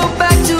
go back to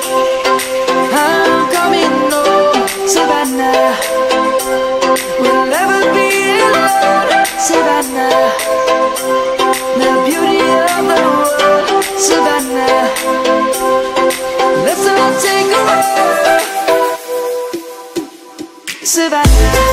Savannah, we'll never be alone. Savannah, the beauty of the world. Savannah, let's all take a walk. Savannah.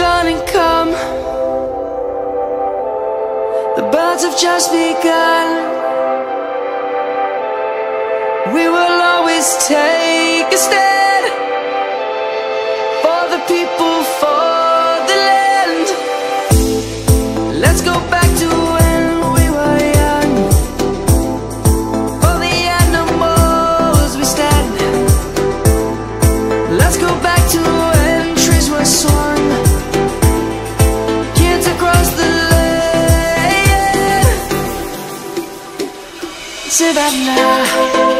Gonna come. The birds have just begun. Savannah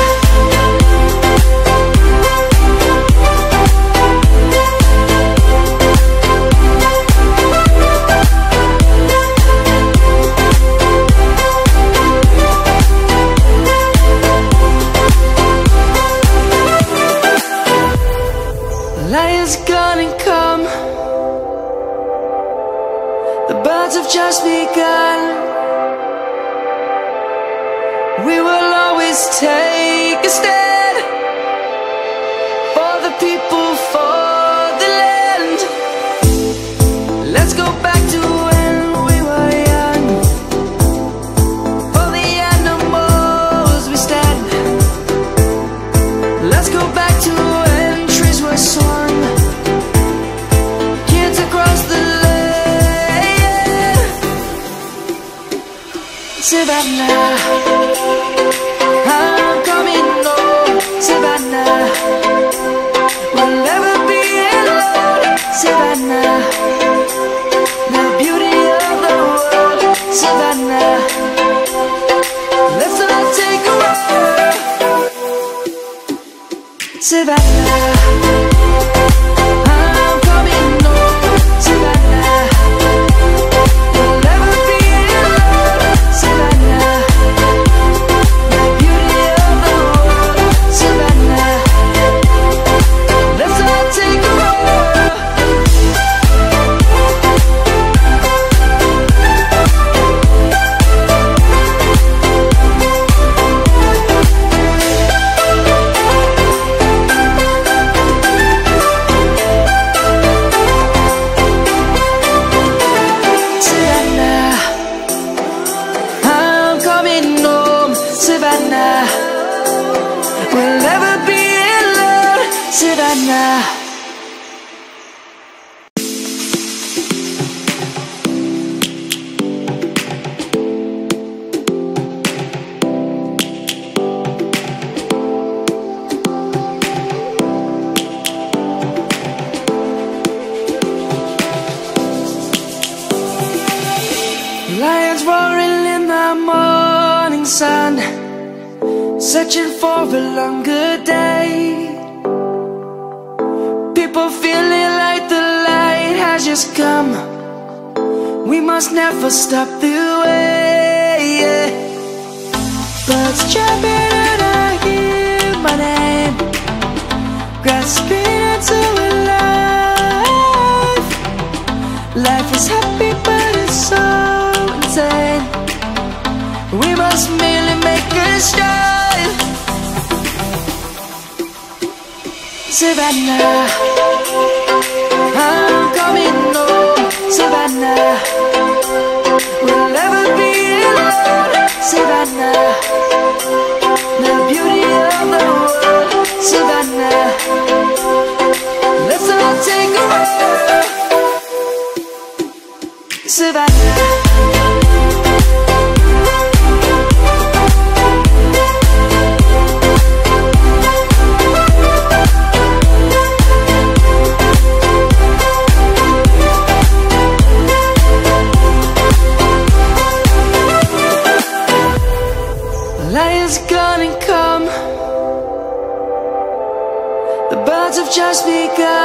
Light is gonna come. The birds have just begun.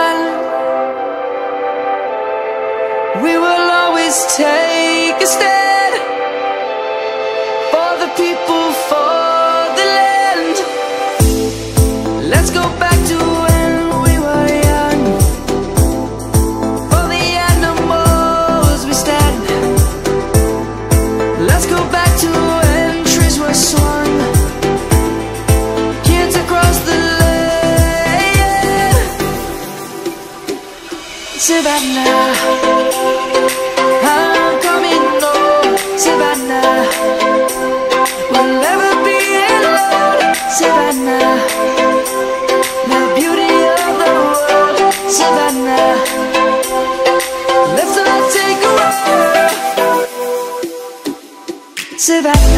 Savannah, I'm coming home, Savannah. We'll never be alone, The beauty of the world, take.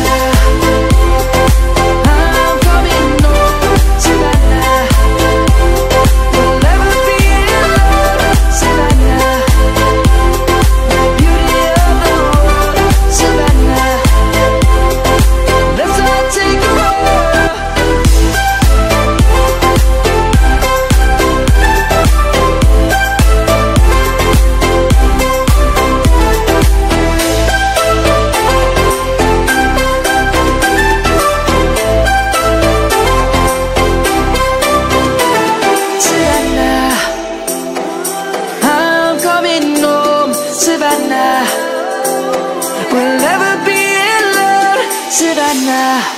should I now?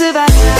survive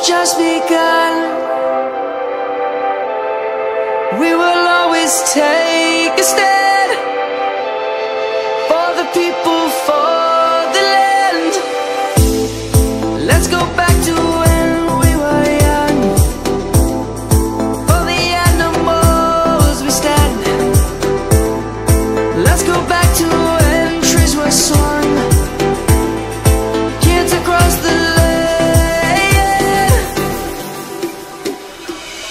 Have just begun. We will always take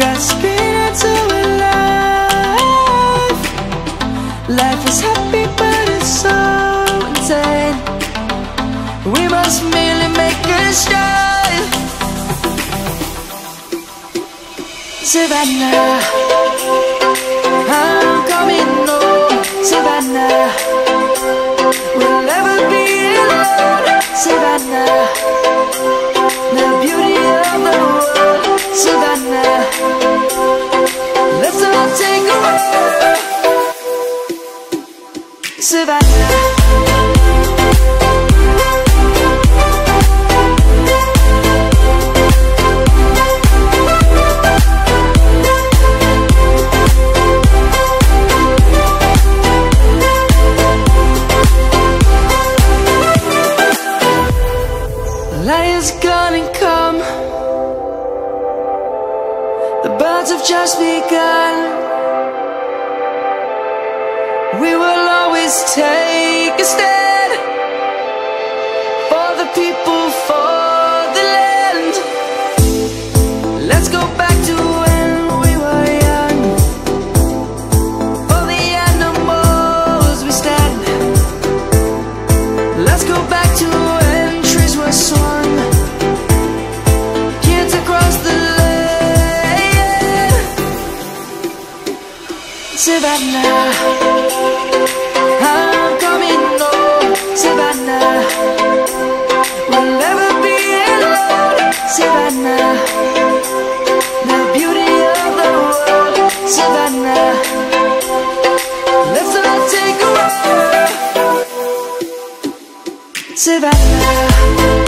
Got grasping into life Life is happy but it's so insane. We must merely make a start Savannah I'm coming home. Savannah We'll never be alone. Savannah. Savannah survivor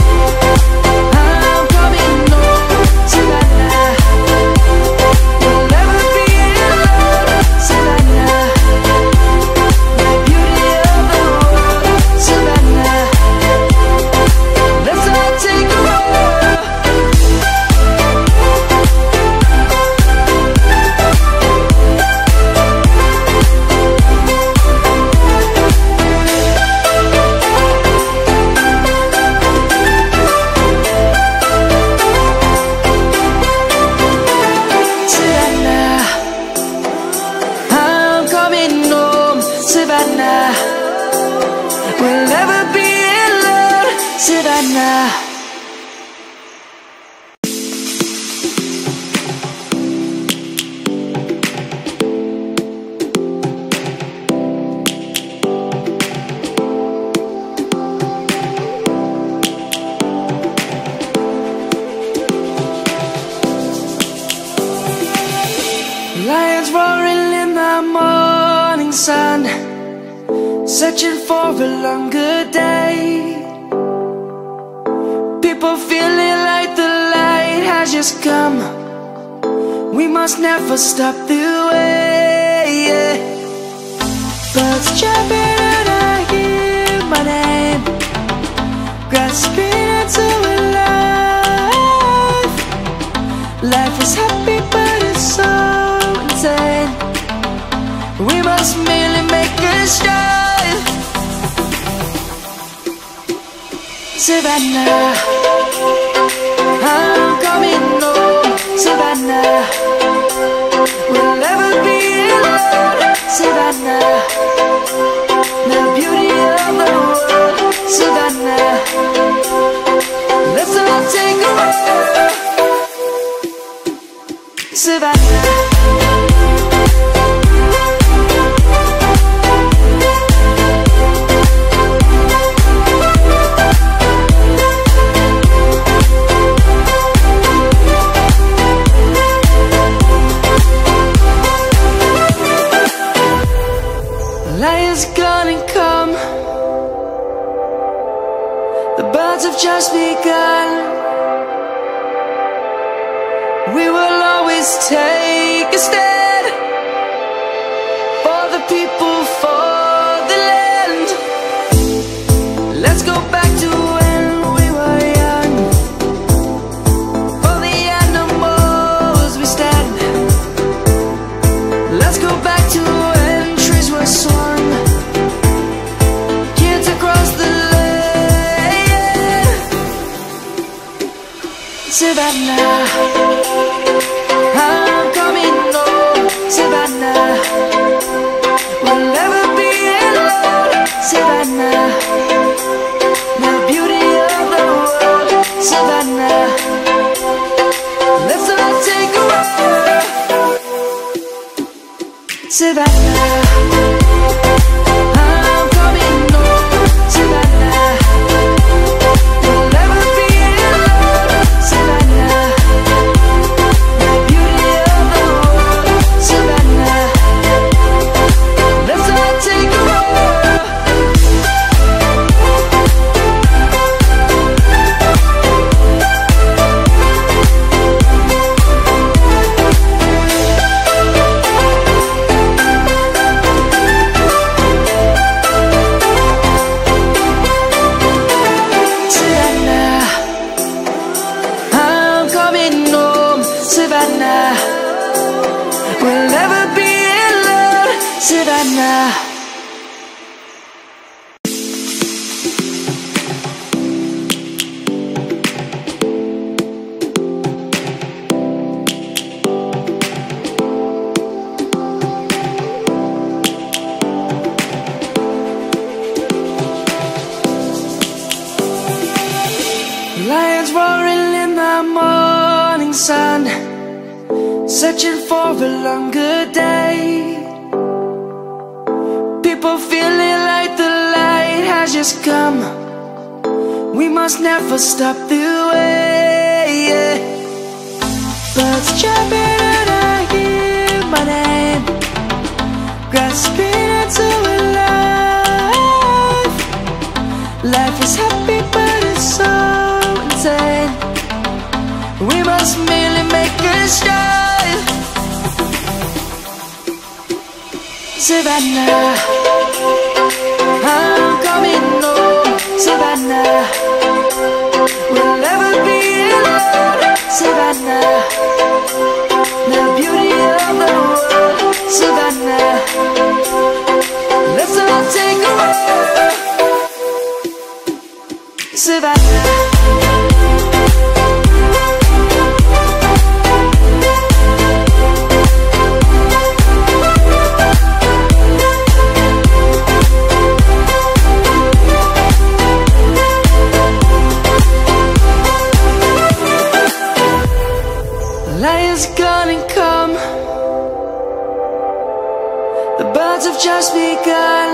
just begun.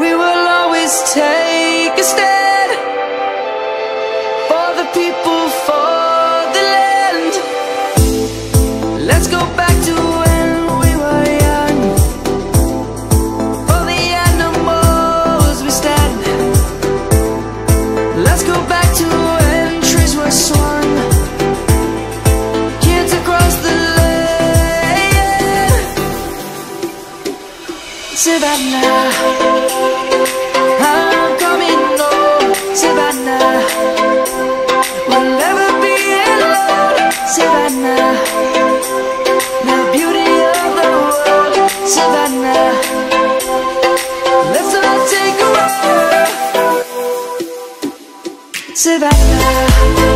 We will always take Savannah.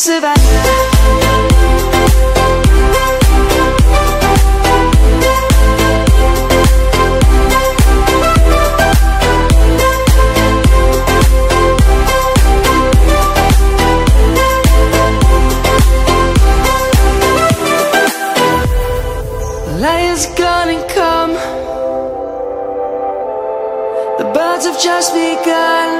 Savannah Lion's gonna come. The birds have just begun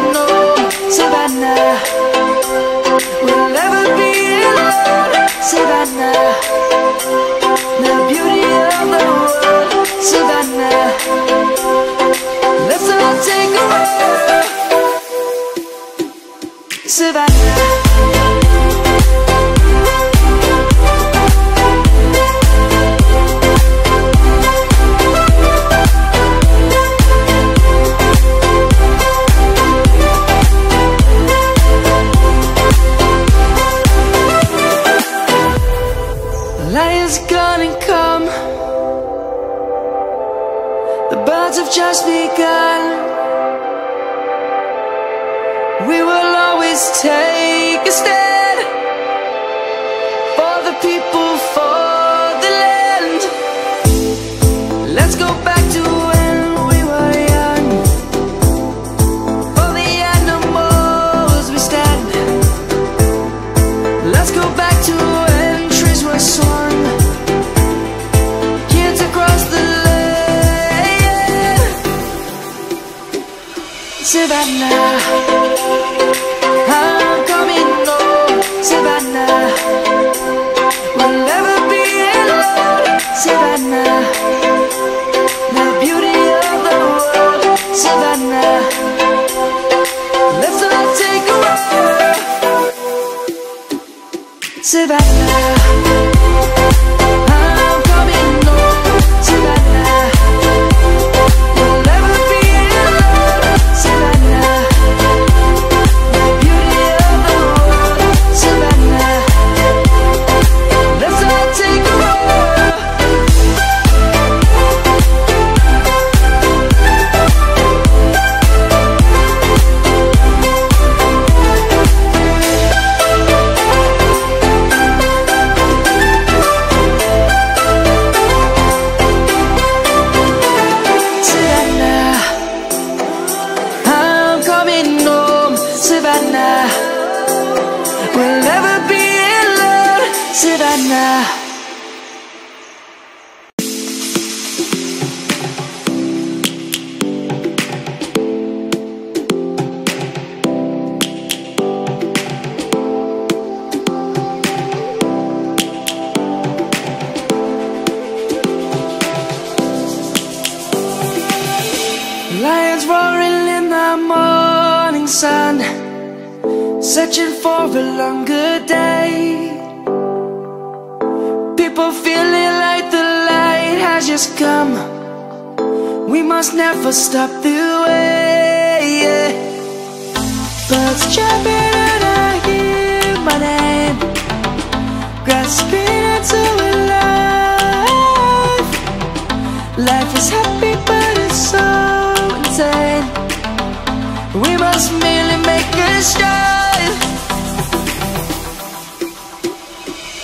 Savannah. We'll never be alone Savannah. The beauty of the world Savannah. Let's all take a walk Savannah just begun survivor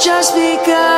just begun.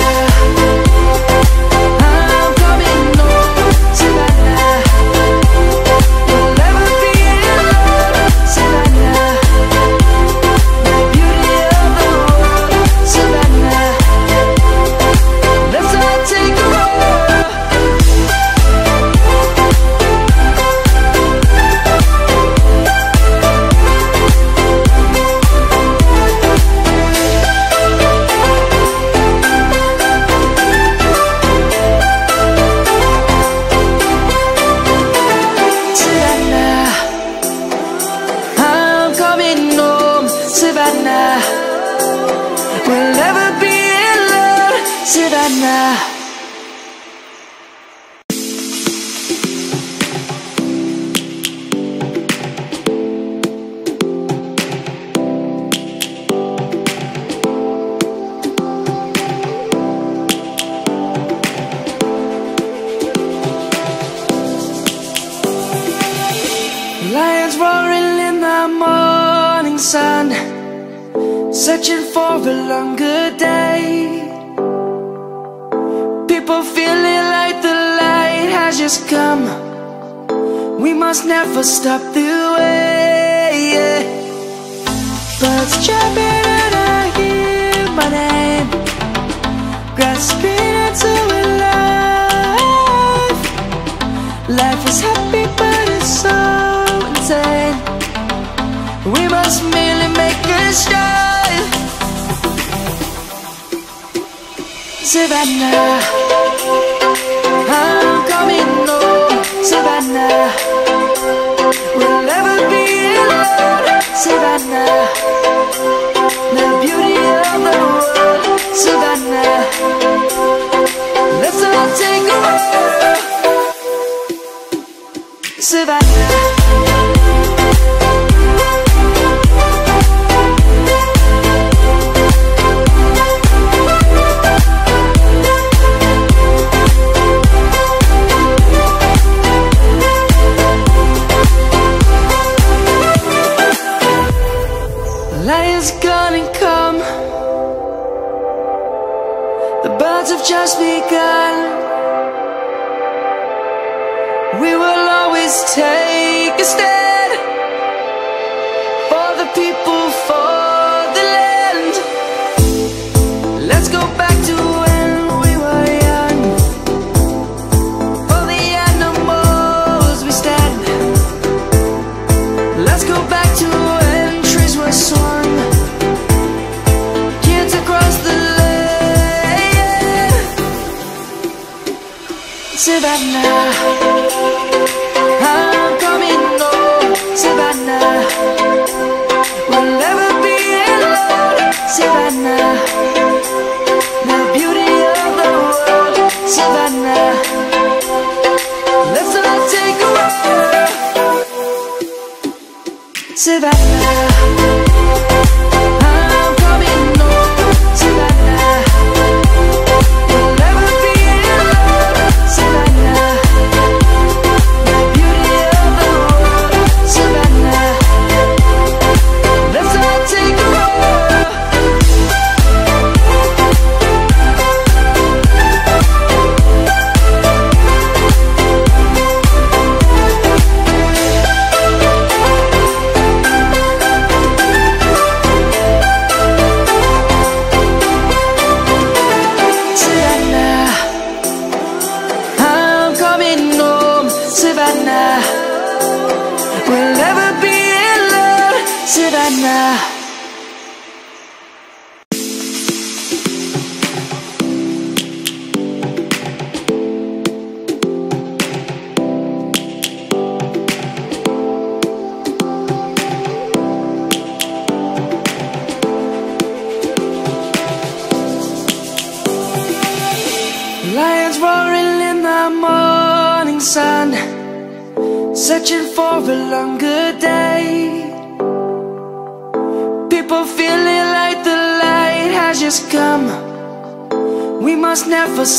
now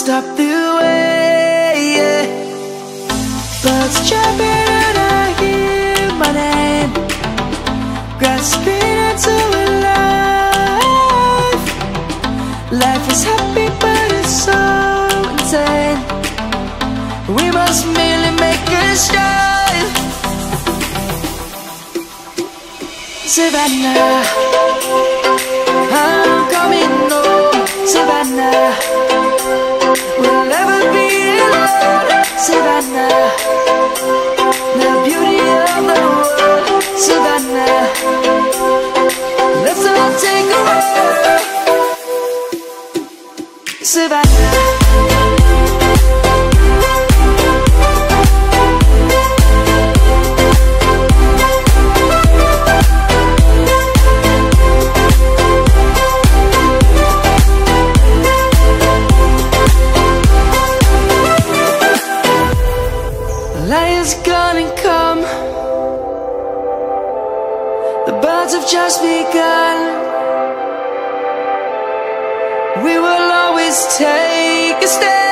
stop the way yeah. Birds chirping and I hear my name. Grasping into a life. Life is happy but it's so insane. We must merely make a start. Savannah. We will always take a step.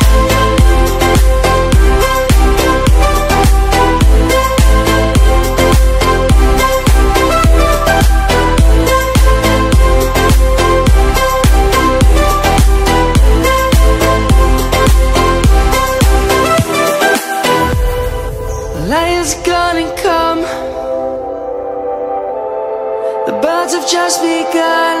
just begun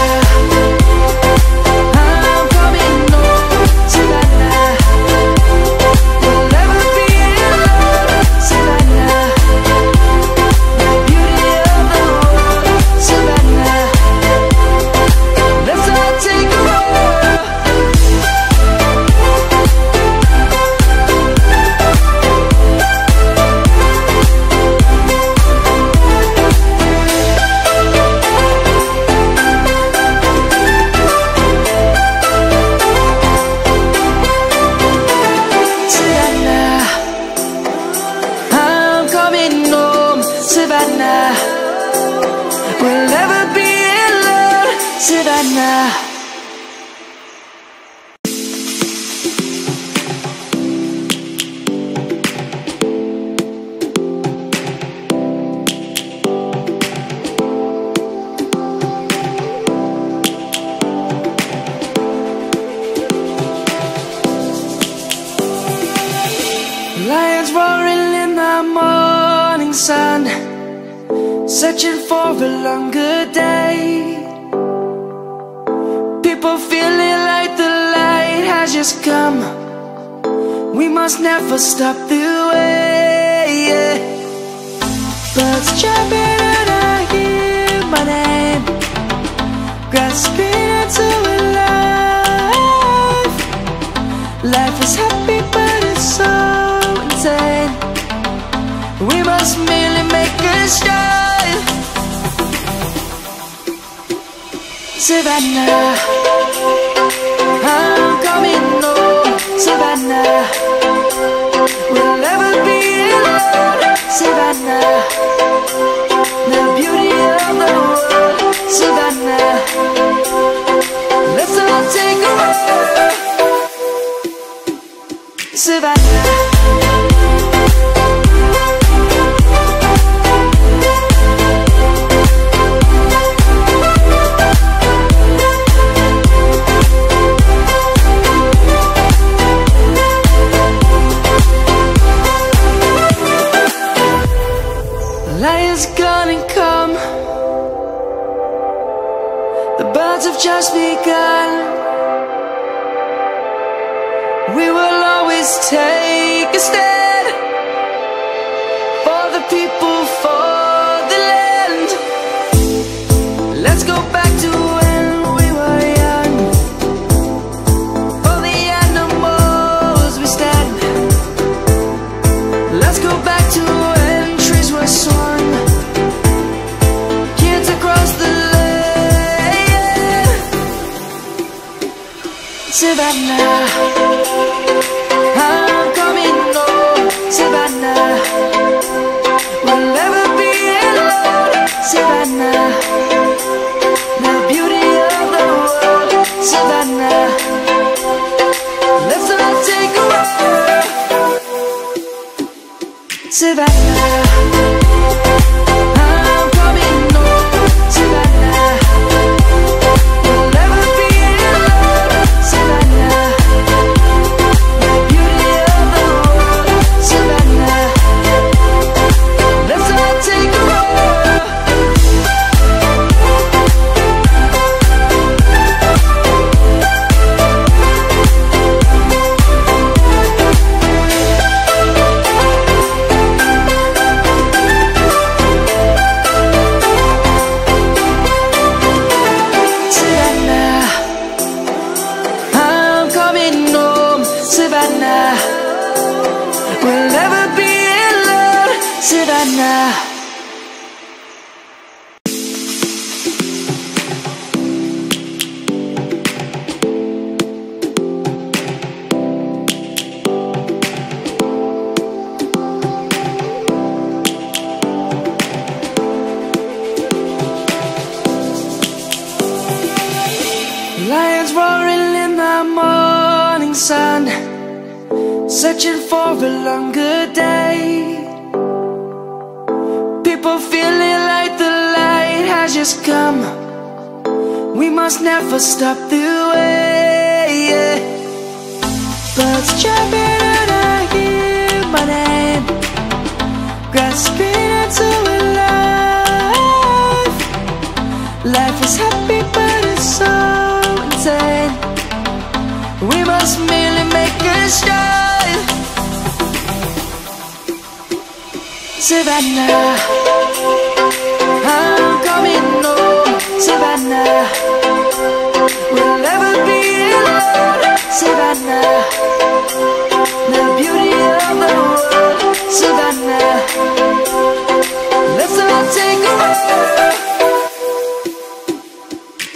Savannah.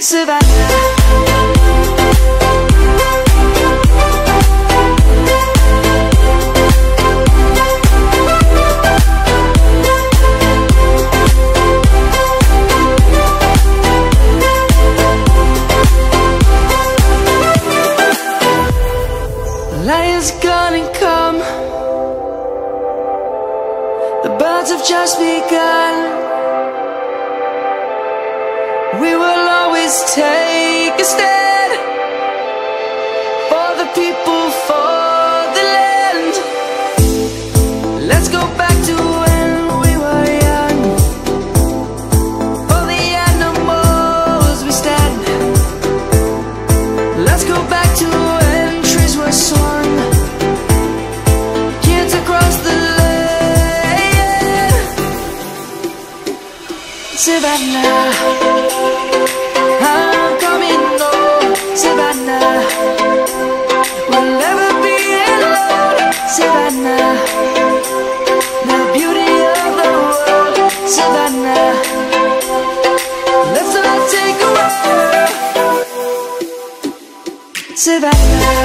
Savannah. Just begun. survivor